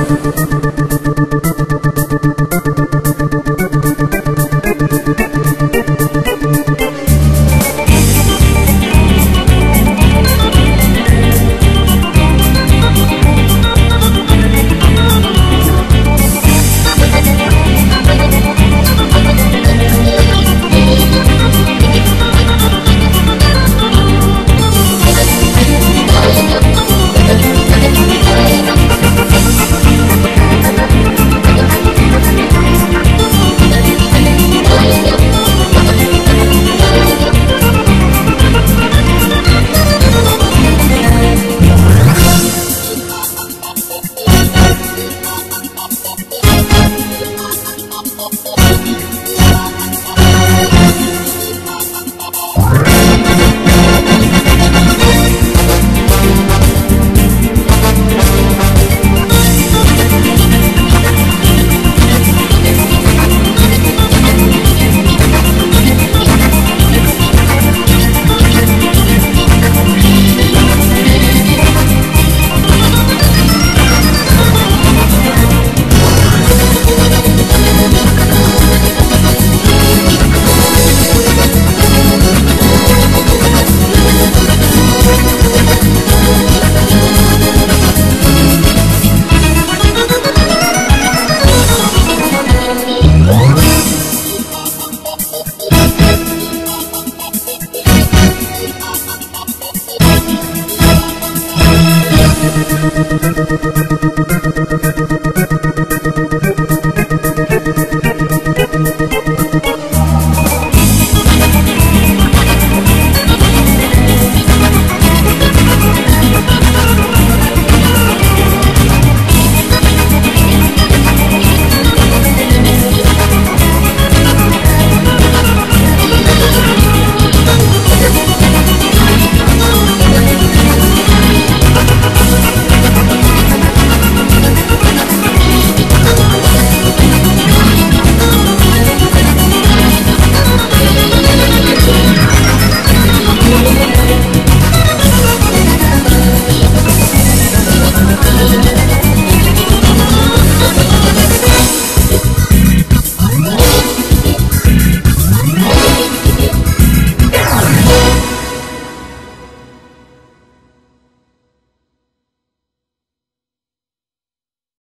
Thank you. Thank